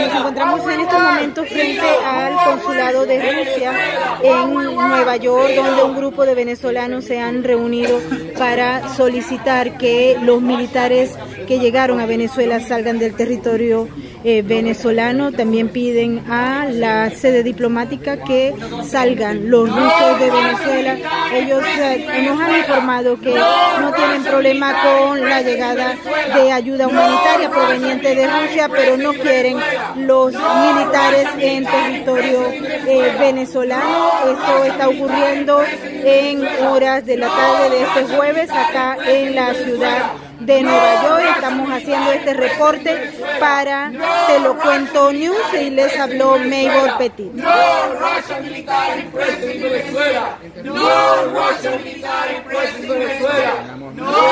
nos encontramos en estos momentos frente al consulado de Rusia en Nueva York, donde un grupo de venezolanos se han reunido para solicitar que los militares que llegaron a Venezuela salgan del territorio eh, venezolano. También piden a la sede diplomática que salgan los rusos de Venezuela. Ellos eh, nos han informado que no tienen problema con la llegada de ayuda humanitaria proveniente de Rusia, pero no quieren los militares en territorio eh, venezolano. Esto está ocurriendo en horas de la tarde de este jueves acá en la ciudad de Nueva York. Estamos haciendo este reporte para Te lo cuento News y les habló Maybor Petit. No Russian military presence in Venezuela. No Russian military presence in Venezuela.